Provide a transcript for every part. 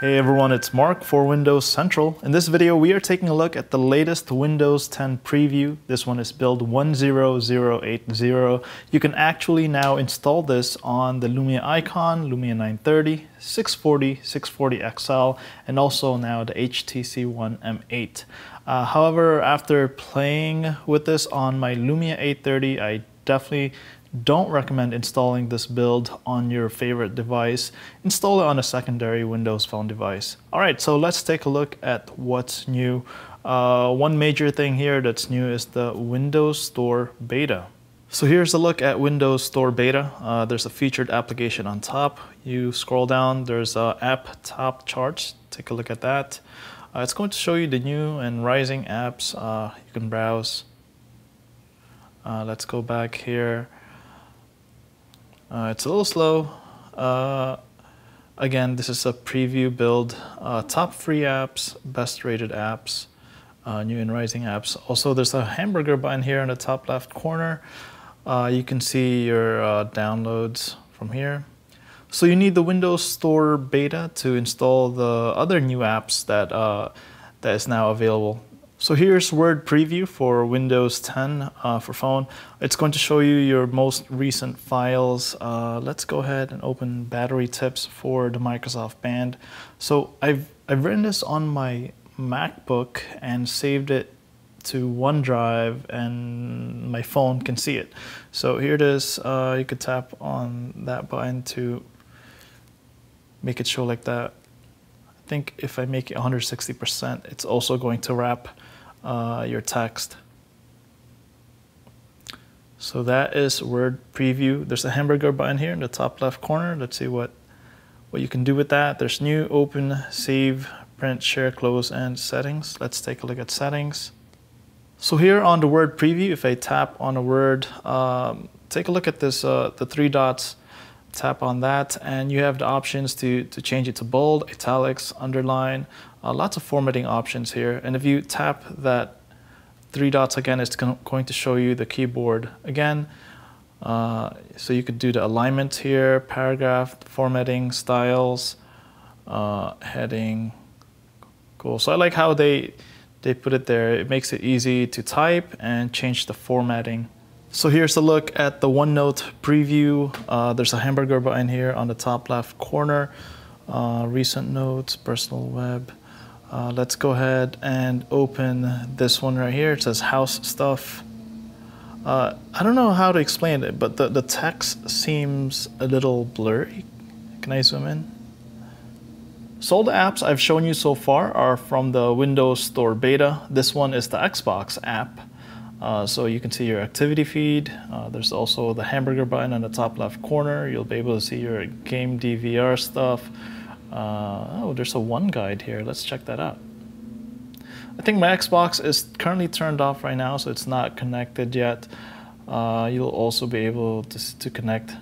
Hey everyone, it's Mark for Windows Central. In this video, we are taking a look at the latest Windows 10 preview. This one is build 10080. You can actually now install this on the Lumia Icon, Lumia 930, 640, 640 XL, and also now the HTC One M8. Uh, however, after playing with this on my Lumia 830, I definitely don't recommend installing this build on your favorite device. Install it on a secondary Windows Phone device. All right, so let's take a look at what's new. Uh, one major thing here that's new is the Windows Store Beta. So here's a look at Windows Store Beta. Uh, there's a featured application on top. You scroll down, there's a app top charts. Take a look at that. Uh, it's going to show you the new and rising apps uh, you can browse. Uh, let's go back here. Uh, it's a little slow. Uh, again, this is a preview build. Uh, top free apps, best rated apps, uh, new and rising apps. Also, there's a hamburger button here in the top left corner. Uh, you can see your uh, downloads from here. So you need the Windows Store beta to install the other new apps that, that is now available so here's Word Preview for Windows 10 uh, for phone. It's going to show you your most recent files. Uh, let's go ahead and open battery tips for the Microsoft Band. So I've, I've written this on my MacBook and saved it to OneDrive and my phone can see it. So here it is. Uh, you could tap on that button to make it show like that. Think if I make it 160%, it's also going to wrap uh, your text. So that is Word Preview. There's a hamburger button here in the top left corner. Let's see what, what you can do with that. There's new, open, save, print, share, close, and settings. Let's take a look at settings. So here on the Word Preview, if I tap on a word, um, take a look at this, uh, the three dots, tap on that, and you have the options to, to change it to bold, italics, underline, uh, lots of formatting options here. And if you tap that three dots again, it's going to show you the keyboard again. Uh, so you could do the alignment here, paragraph, formatting, styles, uh, heading. Cool. So I like how they they put it there. It makes it easy to type and change the formatting. So here's a look at the OneNote preview. Uh, there's a hamburger button here on the top left corner. Uh, recent notes, personal web. Uh, let's go ahead and open this one right here. It says house stuff. Uh, I don't know how to explain it, but the, the text seems a little blurry. Can I zoom in? So all the apps I've shown you so far are from the Windows Store beta. This one is the Xbox app. Uh, so you can see your activity feed. Uh, there's also the hamburger button on the top left corner. You'll be able to see your game DVR stuff. Uh, oh, there's a OneGuide here. Let's check that out. I think my Xbox is currently turned off right now, so it's not connected yet. Uh, you'll also be able to, to connect.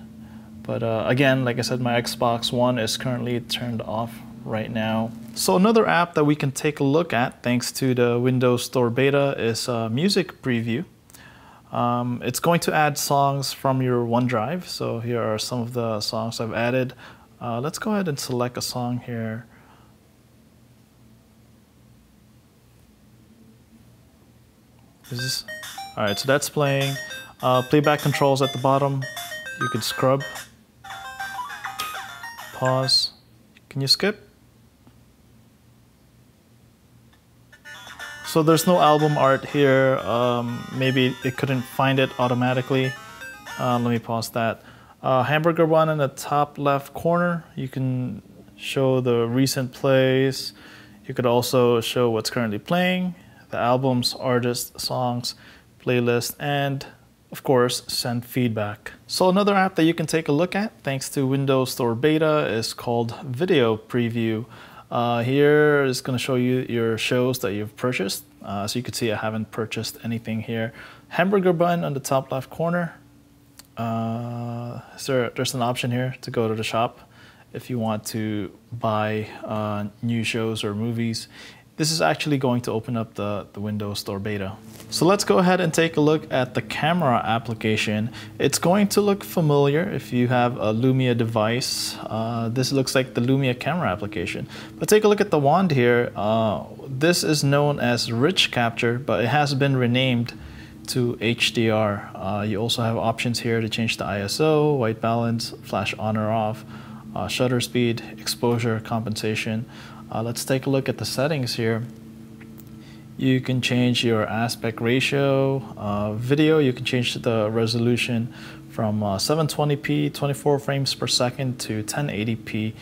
But uh, again, like I said, my Xbox One is currently turned off right now. So another app that we can take a look at, thanks to the Windows Store beta, is uh, Music Preview. Um, it's going to add songs from your OneDrive. So here are some of the songs I've added. Uh, let's go ahead and select a song here. Is this? All right, so that's playing. Uh, playback controls at the bottom. You could scrub. Pause. Can you skip? So there's no album art here. Um, maybe it couldn't find it automatically. Uh, let me pause that. Uh, hamburger one in the top left corner, you can show the recent plays. You could also show what's currently playing, the albums, artists, songs, playlist, and of course, send feedback. So another app that you can take a look at, thanks to Windows Store Beta, is called Video Preview. Uh, here is going to show you your shows that you've purchased. Uh, so you can see I haven't purchased anything here. Hamburger button on the top left corner. Uh, there, there's an option here to go to the shop if you want to buy uh, new shows or movies. This is actually going to open up the, the Windows Store beta. So let's go ahead and take a look at the camera application. It's going to look familiar if you have a Lumia device. Uh, this looks like the Lumia camera application. But take a look at the wand here. Uh, this is known as Rich Capture, but it has been renamed to HDR. Uh, you also have options here to change the ISO, white balance, flash on or off, uh, shutter speed, exposure, compensation. Uh, let's take a look at the settings here. You can change your aspect ratio. Uh, video, you can change the resolution from uh, 720p 24 frames per second to 1080p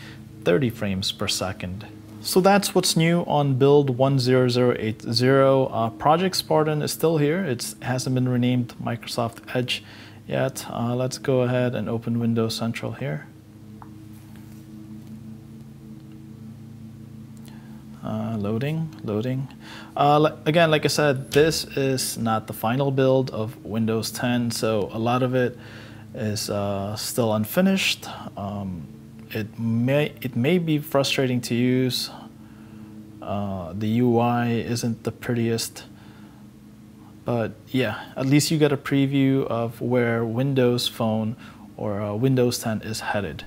30 frames per second. So that's what's new on build 10080. Uh, Project Spartan is still here. It hasn't been renamed Microsoft Edge yet. Uh, let's go ahead and open Windows Central here. Uh, loading, loading. Uh, again, like I said, this is not the final build of Windows 10, so a lot of it is uh, still unfinished. Um, it may it may be frustrating to use. Uh, the UI isn't the prettiest, but yeah, at least you get a preview of where Windows Phone or uh, Windows 10 is headed.